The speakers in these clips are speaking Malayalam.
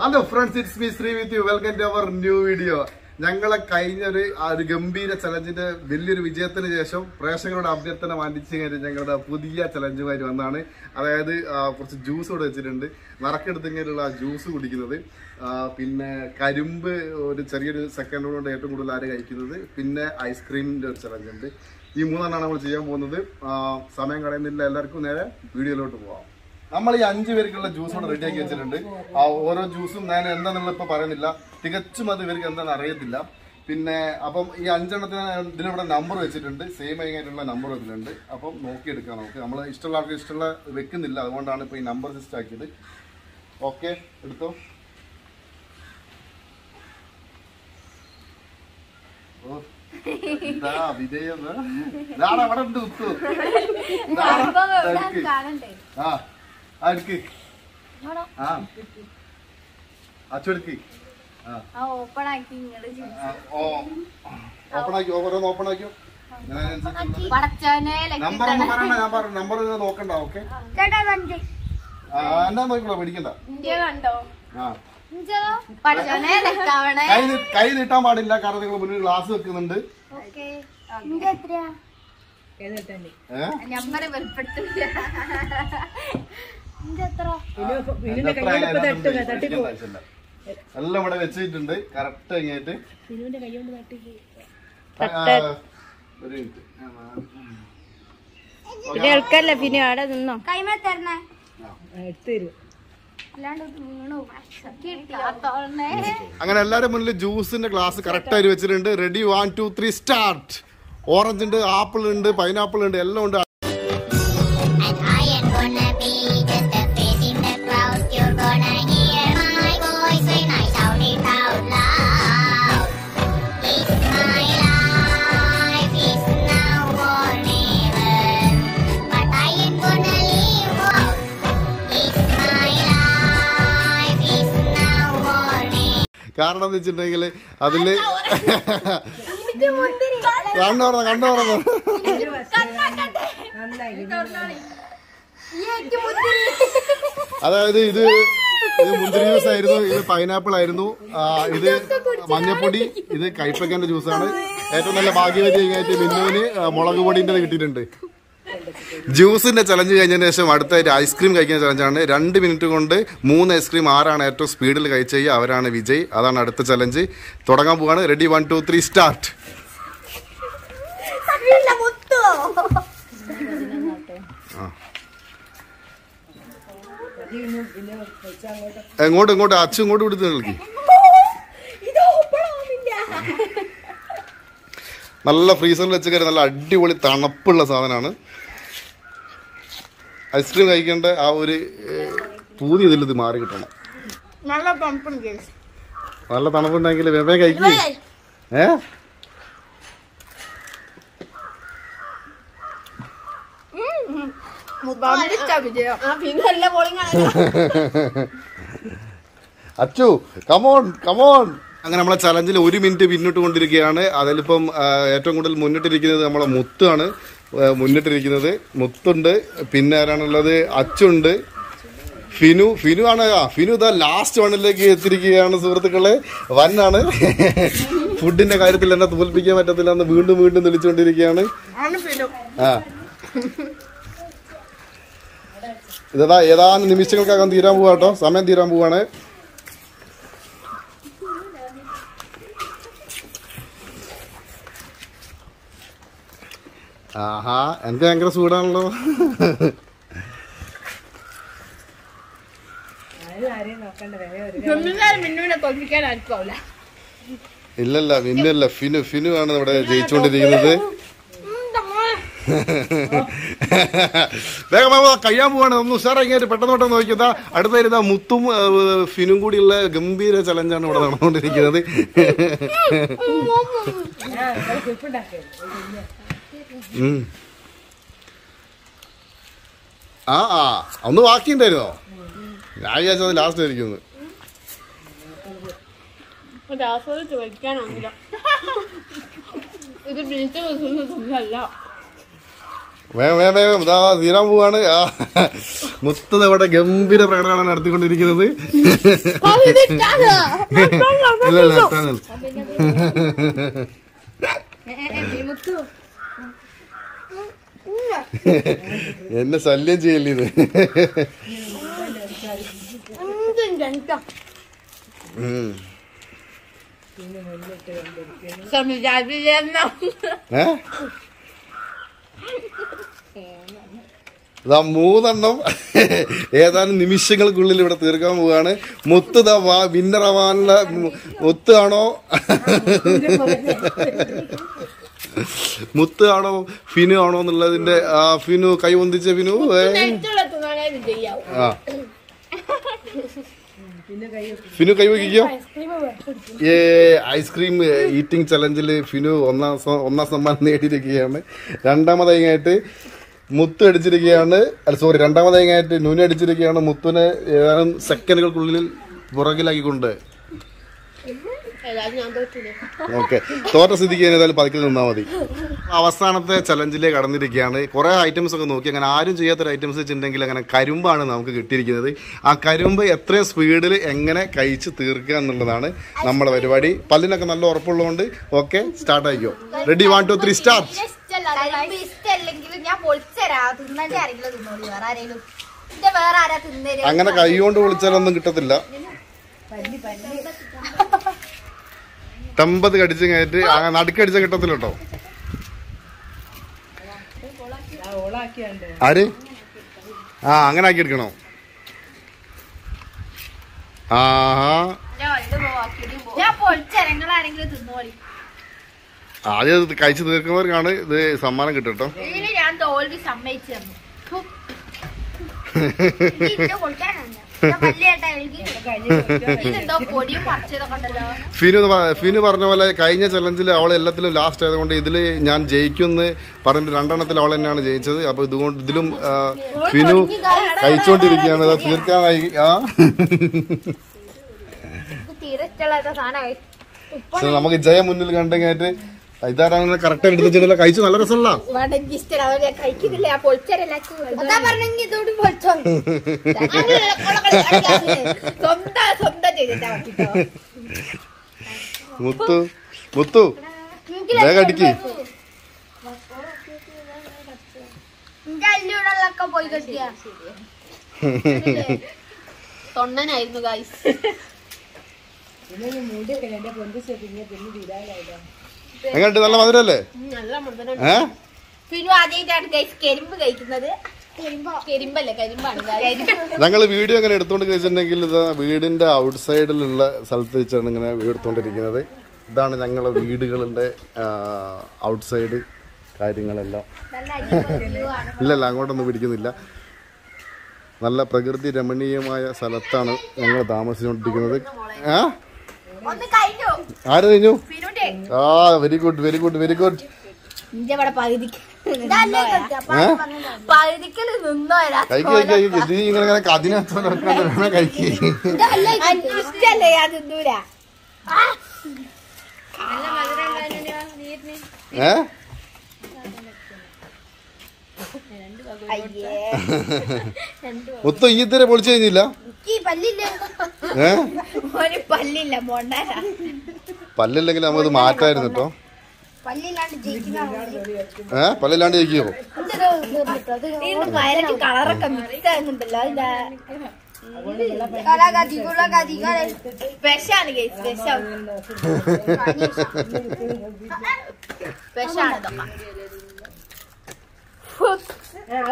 Hello friends it's me Sree with you welcome to our new video ഞങ്ങളെ കഴിഞ്ഞ ഒരു ഒരു ഗംഭീര ചലഞ്ചിന്റെ വലിയൊരു വിജയത്തിന് ശേഷം പ്രേക്ഷകരുടെ അഭ്യർത്ഥന മാനിച്ചു കഴിഞ്ഞ് ഞങ്ങളുടെ പുതിയ ചലഞ്ചുമായിട്ട് വന്നാണ്. അതായത് കുറച്ച് ജ്യൂസ് ഇവിടെ വെച്ചിട്ടുണ്ട്. നറക്കെടുത്തിങ്ങനെയുള്ള ജ്യൂസ് കുടിക്കുന്നത്. പിന്നെ കരിമ്പ് ഒരു ചെറിയൊരു സെക്കൻഡ് കൊണ്ട് ഏറ്റവും കൂടുതൽ ആര് കഴിക്കുന്നത്? പിന്നെ ഐസ്ക്രീമിന്റെ ഒരു ചലഞ്ച് ഉണ്ട്. ഈ മൂന്നെണ്ണമാണ് നമ്മൾ ചെയ്യാൻ പോകുന്നത്. സമയം കളയുന്നില്ല. എല്ലാവർക്കും നേരെ വീഡിയോയിലോട്ട് പോവാം. നമ്മൾ ഈ അഞ്ചു പേർക്കുള്ള ജ്യൂസ് ഇവിടെ റെഡിയാക്കി വെച്ചിട്ടുണ്ട്. ആ ഓരോ ജ്യൂസും ഞാൻ എന്താണെന്നുള്ള ഇപ്പൊ പറയുന്നില്ല. തികച്ചും അത് ഇവർക്ക് എന്താണെന്ന് അറിയത്തില്ല. പിന്നെ അപ്പം ഈ അഞ്ചെണ്ണത്തിന് ഇതിലിവിടെ നമ്പർ വെച്ചിട്ടുണ്ട്. സെയിം ആയിട്ടുള്ള നമ്പർ ഇതിലുണ്ട്. അപ്പം നോക്കിയെടുക്കാം നമുക്ക്. നമ്മൾ ഇഷ്ടമുള്ള ആൾക്ക് ഇഷ്ടമുള്ള വെക്കുന്നില്ല. അതുകൊണ്ടാണ് ഇപ്പൊ ഈ നമ്പർ ലിസ്റ്റ് ആക്കിയത്. ഓക്കെ എടുത്തോ? ഓ വിജയം ആ. ആ എടുക്ക്. ആ. അച്ചെടുക്ക് ആ. ഓപ്പൺ ആക്കി ഓരോന്ന് ഓപ്പൺ ആക്കിയോ നമ്പർ ഒന്നും പറയണ്ട ഞാൻ പറഞ്ഞു. നമ്പർ നോക്കണ്ട ഓക്കെ? എന്നാ നോക്കിക്കോളാം പേടിക്കണ്ട. കണ്ടോ? ആ. പടച്ചോനെ ലക്കാവണേ. കൈ നീട്ടാൻ പാടില്ല. കാരണം നിങ്ങൾ മുന്നിൽ ഗ്ലാസ് വെക്കുന്നുണ്ട്. നമ്പർ വെളിപ്പെടുത്തില്ല എല്ലാം ഇവിടെ വെച്ചിട്ടുണ്ട്. കറക്റ്റ് കഴിഞ്ഞിട്ട്. ഒരു മിനിറ്റ് ആ, പിന്നെ എളുക്കല്ല പിന്നെ അവിടെ നിന്നോ? കൈമേ തരണേ. അങ്ങനെ എല്ലാരും മുന്നിൽ ജ്യൂസിന്റെ ഗ്ലാസ് കറക്റ്റ് ആയിട്ട് വെച്ചിട്ടുണ്ട്. Ready one two three start orange ഉണ്ട് ആപ്പിൾ ഉണ്ട് പൈനാപ്പിൾ ഉണ്ട് എല്ലാം ഉണ്ട്. കാരണം എന്ന് വെച്ചിട്ടുണ്ടെങ്കിൽ അതിൽ കണ്ണു പറഞ്ഞു കണ്ണു പറഞ്ഞു അതായത് ഇത് ഇത് മുന്തിരി ജ്യൂസ് ആയിരുന്നു ഇത് പൈനാപ്പിൾ ആയിരുന്നു. ഇത് മഞ്ഞപ്പൊടി ഇത് കൈപ്പക്കന്റെ ജ്യൂസാണ്. ഏറ്റവും നല്ല ഭാഗ്യവതിയായിട്ട് മിന്നുവിന് മുളക് പൊടിന്റെ കിട്ടിയിട്ടുണ്ട്. ജ്യൂസിന്റെ ചലഞ്ച് കഴിഞ്ഞതിന് ശേഷം അടുത്ത ഐസ്ക്രീം കഴിക്കുന്ന ചലഞ്ചാണ് രണ്ട് മിനിറ്റ് കൊണ്ട് മൂന്ന് ഐസ്ക്രീം ആരാണ് ഏറ്റവും സ്പീഡിൽ കഴിച്ചു അവരാണ് വിജയ് അതാണ് അടുത്ത ചലഞ്ച് തുടങ്ങാൻ പോവാണ് ready one two three start എങ്ങോട്ട് എങ്ങോട്ട് അച്ഛൻ ഇങ്ങോട്ട് പിടിച്ച് നൽകി നല്ല ഫ്രീസറിൽ വെച്ച് കയറി നല്ല അടിപൊളി തണുപ്പുള്ള സാധനമാണ് ഐസ്ക്രീം കഴിക്കേണ്ട ആ ഒരു പൂതി ഇതിൽ ഇത് മാറി കിട്ടണം. നല്ല തണുപ്പുണ്ടെങ്കിൽ വേവേ കഴിക്കേ. ഏ? അച്ചു കമോൺ കമോൺ അങ്ങനെ നമ്മളെ ചലഞ്ചിൽ ഒരു മിനിറ്റ് പിന്നിട്ട് കൊണ്ടിരിക്കുകയാണ് അതിലിപ്പം ഏറ്റവും കൂടുതൽ മുന്നിട്ടിരിക്കുന്നത് നമ്മളെ മുത്താണ്. മുന്നിട്ടിരിക്കുന്നത് മുത്തുണ്ട്. പിന്നെ ആരാണുള്ളത്? അച്ചുണ്ട്. ഫിനു ഫിനു ആണ്. ആ ഫിനു ഇതാ ലാസ്റ്റ് വണ്ണിലേക്ക് എത്തിയിരിക്കുകയാണ് സുഹൃത്തുക്കളെ. വന്നാണ് ഫുഡിന്റെ കാര്യത്തിൽ എന്നെ തോൽപ്പിക്കാൻ പറ്റത്തില്ല എന്ന് വീണ്ടും വീണ്ടും തെളിച്ചുകൊണ്ടിരിക്കുകയാണ് ആ. ഇതാ ഏതാനും നിമിഷങ്ങൾക്കകം തീരാൻ പോവാട്ടോ. സമയം തീരാൻ പോവാണ്. ആഹാ എനിക്ക് ഭയങ്കര ചൂടാണല്ലോ. തോൽപ്പിക്കാനായിരിക്കും ഇല്ലല്ല മിന്നല്ല ഫിനു ഫിനു ആണ് ഇവിടെ ജയിച്ചുകൊണ്ടിരിക്കുന്നത്. വേഗം കഴിയാൻ പോവാണ്. ഒന്ന് ഉഷാറായിട്ട് പെട്ടെന്ന് പെട്ടെന്ന് നോക്കിയതാ അടുത്ത വരുന്ന മുത്തും ഫിനും കൂടിയുള്ള ഗംഭീര ചലഞ്ചാണ് ഇവിടെ നടന്നുകൊണ്ടിരിക്കുന്നത്. ആ ആ. ഒന്ന് ബാക്കിയുണ്ടായിരുന്നോ? ഞാൻ വിചാരിച്ചത് ലാസ്റ്റ് ആയിരിക്കുന്നു വേഗം വേഗം വേഗം. ഇതാ തീരാൻ പോവാണ്. മുത്തത് ഇവിടെ ഗംഭീര പ്രകടനമാണ് നടത്തിക്കൊണ്ടിരിക്കുന്നത്. ഇല്ല ഇല്ല എന്നെ ശല്യം ചെയ്യല്ലേ ഇത് മൂന്നെണ്ണം ഏതാനും നിമിഷങ്ങൾക്കുള്ളിൽ ഇവിടെ തീർക്കാൻ പോവാണ് മുത്ത് വിന്നറവാനുള്ള വാ വിന്നറാവാനുള്ള മുത്ത് ആണോ മുത്ത് ആണോ ഫിനു ആണോ എന്നുള്ളതിന്റെ ആ ഫിനു കൈ പൊന്തിച്ച ഫിനു. ആ. ഫിനു കൈ വയ്ക്കോ ഏ ഐസ്ക്രീം ഈറ്റിംഗ് ചലഞ്ചിൽ ഫിനു ഒന്നാം ഒന്നാം സമ്മാനം നേടിയിരിക്കുകയാണ്. രണ്ടാമതായിട്ട് മുത്ത് അടിച്ചിരിക്കുകയാണ്. അല്ല സോറി രണ്ടാമതായിട്ട് നൂന അടിച്ചിരിക്കുകയാണ്. മുത്തുനെ ഏതാനും സെക്കൻഡുകൾക്കുള്ളിൽ പുറകിലാക്കിക്കൊണ്ട്. ഓക്കെ. തോറ്റ സ്ഥിതിക്ക് ഏതായാലും പതുക്കിൽ നിന്നാൽ മതി. അവസാനത്തെ ചലഞ്ചിലേക്ക് കടന്നിരിക്കുകയാണ്. കുറേ ഐറ്റംസ് ഒക്കെ നോക്കി. അങ്ങനെ ആരും ചെയ്യാത്തൊരു ഐറ്റംസ് വെച്ചിട്ടുണ്ടെങ്കിൽ അങ്ങനെ കരിമ്പാണ് നമുക്ക് കിട്ടിയിരിക്കുന്നത്. ആ കരിമ്പ് എത്രയും സ്പീഡിൽ എങ്ങനെ കഴിച്ച് തീർക്കുക എന്നുള്ളതാണ് നമ്മുടെ പരിപാടി. പല്ലിനൊക്കെ നല്ല ഉറപ്പുള്ളതുകൊണ്ട് ഓക്കെ സ്റ്റാർട്ട് ആയിക്കോ. Ready one two three start കരിമ്പ് ഇഷ്ടമല്ലെങ്കിൽ ഞാൻ പൊളിച്ചരാ. തിന്നണ്ടേ ആരെങ്കിലും വേറെ ആരെങ്കിലും ഇത് വേറെ ആരാ തിന്നേര് അങ്ങനെ കൈ കൊണ്ട് വിളിച്ചാലൊന്നും കിട്ടത്തില്ല തമ്പത് കടിച്ച് ആ നടുക്കടിച്ച കിട്ടത്തില്ല കേട്ടോ ആര്? ആ അങ്ങനെ ആക്കി എടുക്കണോ? ആഹാ. ആദ്യം ഇത് കഴിച്ചു തീർക്കുന്നവർക്കാണ് ഇത് സമ്മാനം കിട്ടും ഞാൻ തോൽവി സമ്മതിച്ചു ഫിനു ഫിനു പറഞ്ഞ പോലെ കഴിഞ്ഞ ചലഞ്ചിൽ അവൾ എല്ലാത്തിലും ലാസ്റ്റ് ആയതുകൊണ്ട് ഇതിൽ ഞാൻ ജയിക്കുമെന്ന് പറഞ്ഞിട്ട് രണ്ടെണ്ണത്തിൽ അവൾ തന്നെയാണ് ജയിച്ചത്. അപ്പൊ ഇതുകൊണ്ട് ഇതിലും ഫിനു കഴിച്ചോണ്ടിരിക്കുകയാണ്. തീർക്കാനായി ആ. നമുക്ക് ജയ മുന്നിൽ കണ്ടെങ്കിൽ ഇതാരാണ് കറക്റ്റ് എടുത്ത് വെച്ചിട്ടില്ല കഴിച്ചു നല്ല മതിട്ടോ. മുത്തു മുത്തു വേഗം അടിക്ക്. തൊണ്ണനായിരുന്നു ഗൈസ് പിന്നെ മൂടിയൊക്കെ എന്റെ പൊന്തിച്ച് പിന്നെ പിന്നെ തീരാനായിട്ടാ എങ്ങനെയുണ്ട് നല്ല മധുരല്ലേ? ഏ? ഞങ്ങൾ വീഡിയോ അങ്ങനെ എടുത്തോണ്ട് കഴിച്ചിട്ടുണ്ടെങ്കിൽ ഇത് വീടിന്റെ ഔട്ട് സൈഡിലുള്ള സ്ഥലത്ത് വെച്ചാണ് ഇങ്ങനെ എടുത്തോണ്ടിരിക്കുന്നത്. ഇതാണ് ഞങ്ങളുടെ വീടുകളുടെ ഔട്ട് സൈഡ് കാര്യങ്ങളെല്ലാം. ഇല്ലല്ല അങ്ങോട്ടൊന്നും പിടിക്കുന്നില്ല. നല്ല പ്രകൃതി രമണീയമായ സ്ഥലത്താണ് ഞങ്ങൾ താമസിച്ചുകൊണ്ടിരിക്കുന്നത്. ആ ആര് കഴിഞ്ഞു? ആ very good very good very good ഒത്തും ഈ ഇതുവരെ പൊളിച്ചു കഴിഞ്ഞില്ല? ഏ? ഒരു പല്ലില്ല മൊണ്ണാരാ പല്ലില്ലെങ്കിൽ നമുക്കത് മാറ്റായിരുന്നു കേട്ടോ ഏ? പല്ലില്ലാണ്ട് ജയിക്കുമോ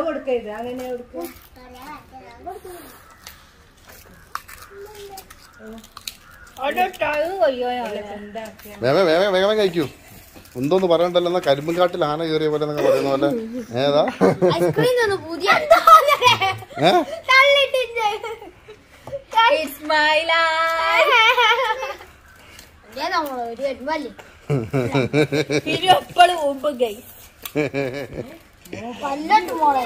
കൊടുക്കരുത് അങ്ങനെ കൊടുക്കും വേഗം വേഗം വേഗം കഴിക്കൂ. എന്തോന്ന് പറയണ്ടല്ലോ എന്നാ കരിമ്പും കാട്ടിൽ ആന കയറിയ പോലെ എന്നൊക്കെ പറയുന്ന പോലെ. ഏതാ ഒന്ന് പുതിയ ഏ ഒരു വരുമ്പല്ലേ എപ്പോഴും മുമ്പ് ഗൈസ് പല്ലട്ട് മോളെ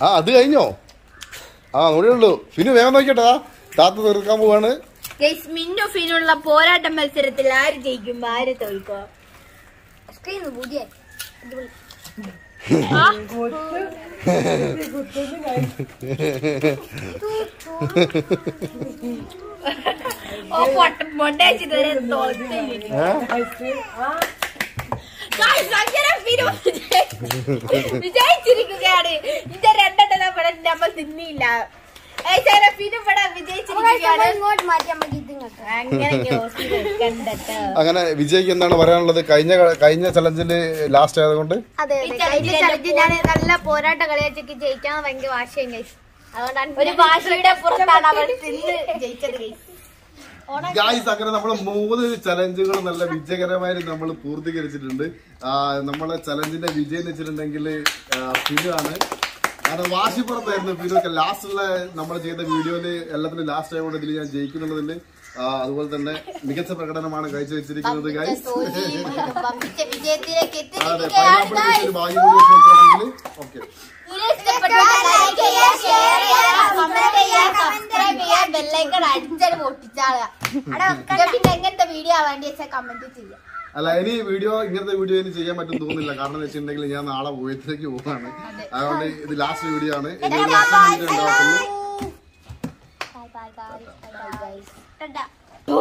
ആ അത് കഴിഞ്ഞോ? ആ നോടിയുള്ളൂ ഫിനു വേഗം നോക്കിട്ടാ താത്ത തീർക്കാൻ പോവാണ്. ഗൈസ് മിന്നു ഫിനുള്ള പോരാട്ട മത്സരത്തിൽ ആര് ജയിക്കും? ആര് തോൽക്കോ? ഓ പൊട്ട പൊട്ടേച്ചിട്ട് വരെ തോൽക്കില്ല ആ Guys, അങ്ങനെ ഫിനു വിജയിച്ചിരിക്കുകയാണ്. ഇതിന്റെ രണ്ടെണ്ണം നമ്മുടെ നമ്മൾ തിന്നിയില്ല. ഇവിടെ ഇത് അങ്ങനെ വിജയ്ക്ക് എന്താണ് പറയാനുള്ളത്? കഴിഞ്ഞ കഴിഞ്ഞ ചലഞ്ചിൽ ലാസ്റ്റ് ആയതുകൊണ്ട്? നല്ല പോരാട്ട കളിയാച്ചൊക്കെ ജയിക്കാൻ ഭയങ്കര വാശിയും അതുകൊണ്ടാണ് ഒരു ഭാഷയുടെ പുറത്താണ് അവർ ജയിച്ചത് guys. ഗായ്സ് അങ്ങനെ നമ്മൾ മൂന്ന് ചലഞ്ചുകൾ നല്ല വിജയകരമായിട്ട് നമ്മൾ പൂർത്തീകരിച്ചിട്ടുണ്ട്. നമ്മളെ ചലഞ്ചിന്റെ വിജയം എന്ന് വെച്ചിട്ടുണ്ടെങ്കിൽ ഫിനു ആണ്. കാരണം വാശിപ്പുറത്തായിരുന്നു ഫിനു ഒക്കെ. ലാസ്റ്റുള്ള നമ്മൾ ചെയ്ത വീഡിയോയിൽ എല്ലാത്തിനും ലാസ്റ്റ് ആയതുകൊണ്ട് ഇതിൽ ഞാൻ ജയിക്കുന്നുള്ളതിൽ അതുപോലെ തന്നെ മികച്ച പ്രകടനമാണ് കാഴ്ചവെച്ചിരിക്കുന്നത് ഗായ്സ് വമ്പിച്ച വിജയത്തിലേക്ക് അതെ ഭാഗ്യം കൂടി ഓക്കെ പിന്നെ എങ്ങനത്തെ വീഡിയോ വേണ്ടി വെച്ചാൽ കമന്റ് ചെയ്യുക അല്ല ഇനി വീഡിയോ ഇങ്ങനത്തെ വീഡിയോ ഇനി ചെയ്യാൻ പറ്റും തോന്നുന്നില്ല. കാരണം എന്ന് വെച്ചിട്ടുണ്ടെങ്കിൽ ഞാൻ നാളെ പോയത്തിലേക്ക് പോവാണ്. അതുകൊണ്ട് ഇത് ലാസ്റ്റ് വീഡിയോ ആണ്. ഉണ്ടാക്കുന്നു.